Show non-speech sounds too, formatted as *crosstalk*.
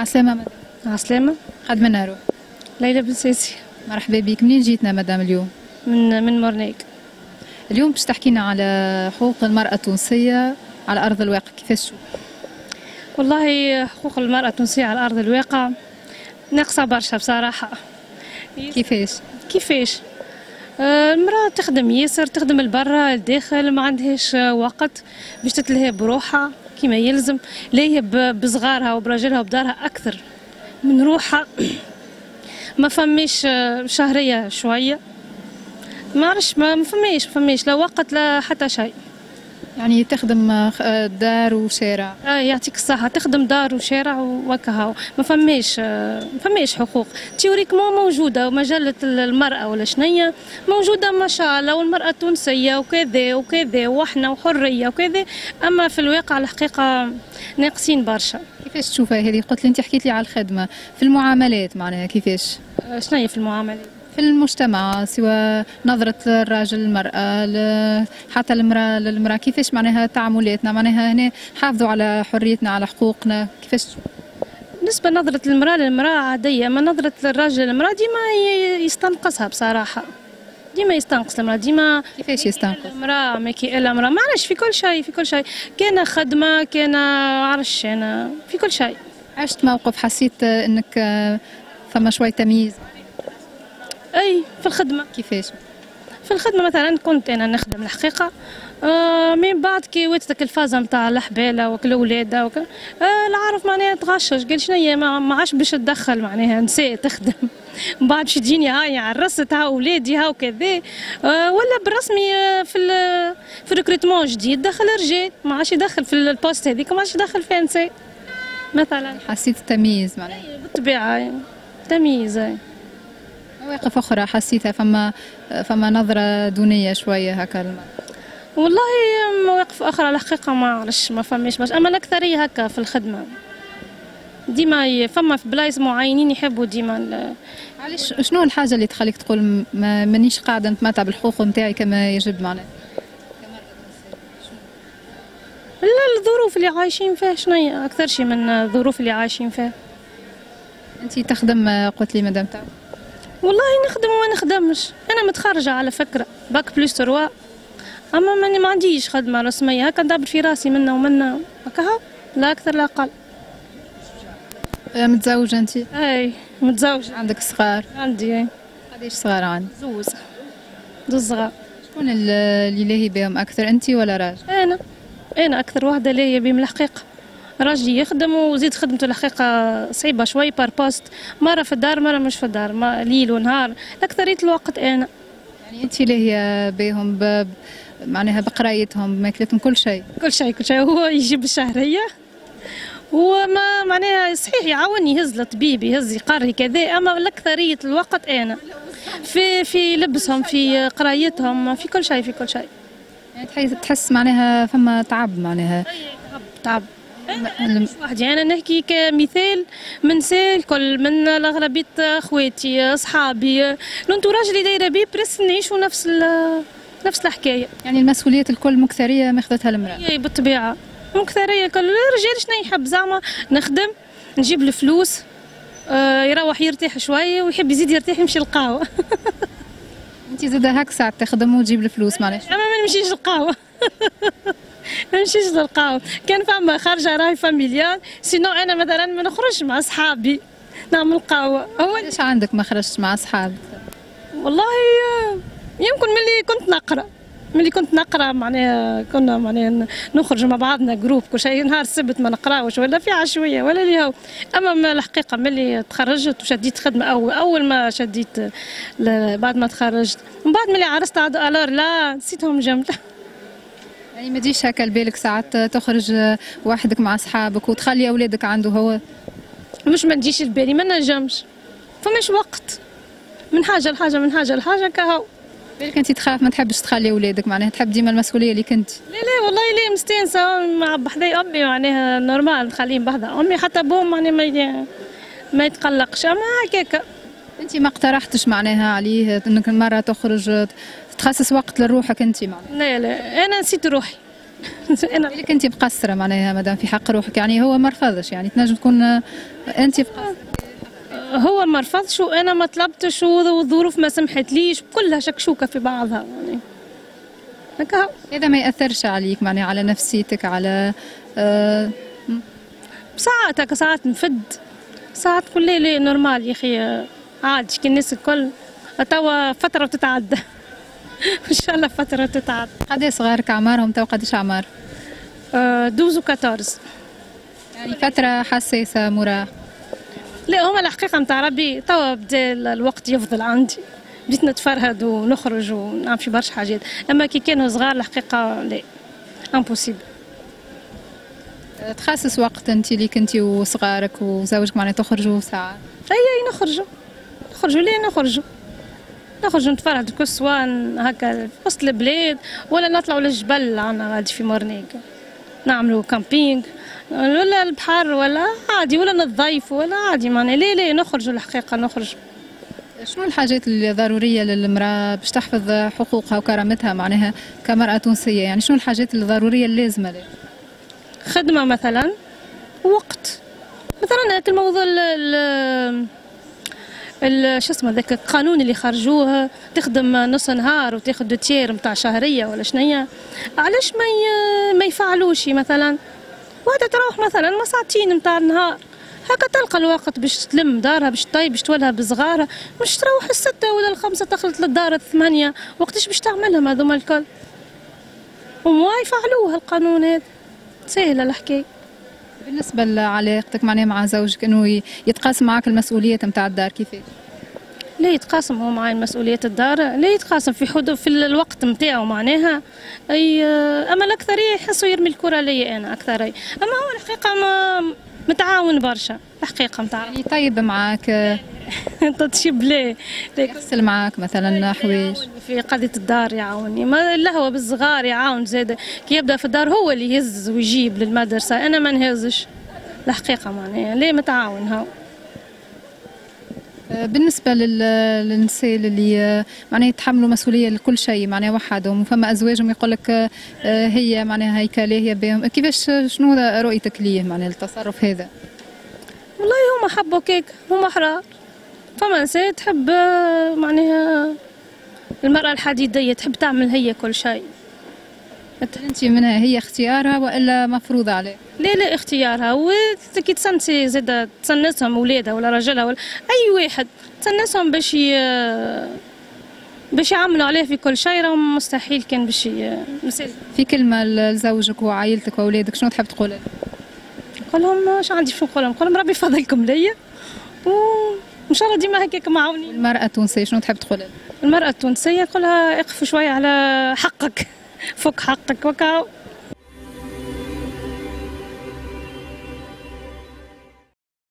عسلامة مدام. عسلامة؟ قد منا روح ليلى بن ساسي مرحبا بك. منين جيتنا مدام اليوم؟ من من مورنيك. اليوم باش تحكينا على حقوق المرأة التونسية على أرض الواقع كيفاش تشوف والله حقوق المرأة التونسية على أرض الواقع ناقصة برشا بصراحة. كيفاش؟ كيفاش؟ آه، المرأة تخدم ياسر تخدم البرا الداخل ما عندهاش وقت باش تتلهي بروحها. كما يلزم ب- بصغارها وبراجلها وبدارها أكثر. من روحها ما فماش آه، شهرية شوية. ما عرفش ما ما فماش ما فماش لا وقت لا حتى شيء. يعني تخدم آه، دار وشارع. آه يعطيك الصحة. تخدم دار وشارع وكهو ما فماش آه، ما فماش حقوق. تيوريكمون موجودة ومجلة المرأة ولا شنية موجودة ما شاء الله. والمرأة التونسية وكذا وكذا وحنا وحرية وكذا. أما في الواقع الحقيقة ناقصين برشا. كيفاش تشوفها هذه؟ قلت لي أنت حكيت لي على الخدمة. في المعاملات معناها كيفاش؟ آه، شنية في المعاملة في المجتمع سواء نظرة الراجل للمرأة حتى المرأة للمرأة. كيفاش معناها تعاملاتنا؟ معناها هنا حافظوا على حريتنا على حقوقنا. كيفاش؟ بالنسبة نظرة المرأة للمرأة عادية أما نظرة الراجل للمرأة ديما يستنقصها بصراحة. ديما يستنقص المرأة ديما كيفاش يستنقص؟ المرأة ما كي إلا امرأة معلش في كل شيء في كل شيء. كان خدمة كان عرش أنا في كل شيء. عشت موقف حسيت إنك آه، فما شوي تمييز. أي في الخدمة. كيفاش؟ في الخدمة مثلا كنت أنا نخدم الحقيقة آه من بعد كي واتتك الفازة نتاع الحبالة وك الأولاد وك آه العارف معناها تغشش. قال شنيا ما ما عادش باش تدخل معناها نساء تخدم. *laughs* من بعد باش تجيني هاي عرست ها أولادي ها وكذا. آه ولا بالرسمي آه، في ال- في ال recrutement جديد دخل رجال ما عادش يدخل في ال poste هذيك ما عادش يدخل فيها نساء مثلا. حسيت تمييز معناها. بالطبيعة يعني. تمييز أي. مواقف أخرى حسيتها فما فما نظرة دونية شوية هكا. والله مواقف أخرى الحقيقة ما عرفش ما فماش باش. أما الأكثرية هكا في الخدمة ديما فما في بلايص معينين يحبوا ديما علاش شنو الحاجة اللي تخليك تقول ما مانيش قاعدة نتمتع بالحقوق نتاعي كما يجب معناها؟ لا الظروف اللي عايشين فيها شنو أكثر شيء من الظروف اللي عايشين فيها. انت تخدم قلت لي مدام تاع والله نخدم وما نخدمش أنا متخرجة على فكرة. bac plus trois أما ماني ما عنديش خدمة رسمية. هكا ندبر في راسي منا ومنا. هكا لا أكثر لا أقل. آه، متزوجة انت؟ أي متزوجة. عندك صغار؟ عندي أي. قديش صغار عندك؟ زوز. زوز صغار. شكون ال- اللي لاهي بهم أكثر انت ولا راجل؟ أنا. أنا أكثر واحدة ليا بهم الحقيقة. راجلي يخدم وزيد خدمته الحقيقة صعيبة شوي par poste مرة في الدار مرة مش في الدار. ما ليل ونهار. اكثريه الوقت أنا. يعني أنت لاهيه بهم معناها بقرايتهم بماكلتهم كل شيء. كل شيء كل شيء. هو يجيب الشهرية. وما معناها صحيح يعاوني يهز الطبيب يهز يقري كذا. أما الاكثريه الوقت أنا. في في لبسهم في قرايتهم في كل شيء في كل شيء. يعني تحس- تحس معناها فما تعب معناها. تعب تعب. الم- وحدي أنا نحكي كمثال من سال الكل من اغلبيه أخواتي أصحابي. ال entourage اللي دايرة بيه presque نعيشوا نفس نفس الحكاية. يعني المسؤوليات الكل مكثرية ماخذتها المرأة. هي بالطبيعة. مكثرية كل. الرجال شنو يحب؟ زعما نخدم نجيب الفلوس آه، يروح يرتاح شوية ويحب يزيد يرتاح يمشي القهوه *laughs* انت زاد هاك ساعه تخدم وتجيب الفلوس معلش أما ما نمشيش القهوه *laughs* ما نمشيش للقهوه كان فما خارجه راهي familiale sinon أنا مثلا ما نخرجش مع أصحابي. نعمل قهوه هو ليش عندك ما خرجت مع اصحابك والله يمكن ملي كنت نقرأ. ملي كنت نقرأ معناها كنا معناها نخرج مع بعضنا جروب كل شيء. نهار السبت ما نقراوش ولا في عشويه ولا اللي هو أما ما الحقيقة ملي تخرجت وشديت خدمة اول أول ما شديت بعد ما تخرجت. من بعد ملي عرست الور لا نسيتهم جمله يعني ما تجيش هكا لبالك ساعات تخرج وحدك مع أصحابك وتخلي أولادك عنده هو. مش ما تجيش البالي ما نجمش. فماش وقت. من حاجة لحاجة من حاجة لحاجة كهو بالك انت تخاف ما تحبش تخلي أولادك معناها تحب ديما المسؤولية اللي كنت لا لا والله لا مستانسة. مع بحذاي أمي معناها نورمال نخليهم بحذا أمي. حتى بوم معناها ما ما يتقلقش. أما هكاكا انت ما اقترحتش معناها عليه إنك مرة تخرج تخصص وقت لروحك انت معناها؟ لا لا. أنا نسيت روحي. *laughs* أنا لك انت مقصره معناها مادام في حق روحك يعني هو ما رفضش يعني تنجم تكون آه، أنت مقصرة. هو ما رفضش وأنا ما طلبتش والظروف ما سمحتليش كلها شكشوكه في بعضها يعني. هكا. هذا ما يأثرش عليك معناها على نفسيتك على آه ساعات هكا ساعات نفد. ساعات كل ليلة نورمال يا أخي عادي كي الناس الكل توا فترة تتعدى *laughs* ان شاء الله فترة تتعدى قد صغارك اعمارهم تو قداش أعمار؟ آه، douze و 14 يعني فترة حساسة مراهقه لا هما الحقيقة متاع ربي توا بدا الوقت يفضل عندي. بديت نتفرهد ونخرج ونعمل في برشا حاجات. أما كي كانوا صغار الحقيقة لا. impossible تخصص وقت أنت ليك انت وصغارك وزوجك معناها تخرجوا ساعات أي أي نخرجوا. نخرجوا ليه نخرجوا؟ نخرجوا نتفرهد كل سواء هكا في وسط البلاد ولا نطلعوا للجبل عنا غادي في مورنيك. نعملوا camping ولا البحر ولا عادي ولا نتضيفوا ولا عادي معناها ليه ليه نخرجوا الحقيقة نخرجوا شنو الحاجات الضرورية للمرأة باش تحفظ حقوقها وكرامتها؟ معناها كمرأة تونسية يعني شنو الحاجات الضرورية اللازمة لها؟ خدمة مثلا وقت. مثلا هاك الموضوع ال ال ال- شو اسمه ذاك القانون اللي خرجوه تخدم نص نهار وتاخذ تير نتاع شهرية ولا شنيا علاش ما ما يفعلوش مثلا؟ وحده تروح مثلا ما ساعتين نتاع النهار. هكا تلقى الوقت باش تلم دارها باش طيب باش تولها بصغارها. مش تروح الستة ولا الخمسة تخلط للدار الثمانية. وقتاش باش تعملهم هذوما الكل؟ وما يفعلوه القانون هذا. سهلة الحكاية. بالنسبة لعلاقتك معناها مع زوجك إنه يتقاسم معك المسؤوليات نتاع الدار كيفاش؟ لا يتقاسم هو معي مسؤولية الدار لا يتقاسم في حدود في الوقت نتاعو معناها. أي أما الأكثرية يحسوا يرمي الكرة لي أنا أكثرية. أما هو الحقيقة ما متعاون برشا الحقيقة متاع. يعني *laughs* طيب تشيب ليه ليك. يغسل معك مثلا حوايج. في قضية الدار يعاوني ما هو بالصغار يعاون زاد. كي يبدأ في الدار هو اللي يهز ويجيب للمدرسة أنا ما نهزش. الحقيقة معناها ليه متعاون هو؟ آه، بالنسبة لل- للنساء اللي آه، معناها يتحملوا مسؤولية لكل شيء معناها وحدهم. وفما أزواجهم يقول لك آه، هي معناها هيكلة هي بهم. كيفاش شنو رؤيتك ليه معناها التصرف هذا؟ والله هما حبوا كيك هما حرار. فما نساء تحب آه، معناها المرأة الحديدية تحب تعمل هي كل شيء. أنت منها هي اختيارها وإلا مفروض عليه لا لا اختيارها وكي تسنسي زاد تسنسهم ولادها ولا رجلها ولا أي واحد تسنسهم باش ي... باش يعملوا عليه في كل شيء راهم مستحيل كان باش. في كلمة لزوجك وعائلتك وأولادك شنو تحب تقول لهم؟ نقول لهم اش عندي شو نقول لهم نقول لهم ربي يفضلكم ليا وان شاء الله ديما هكاك معاونين المرأة التونسية شنو تحب تقول لهم؟ المرأة التونسية نقولها اقف شوية على حقك فك حقك وكا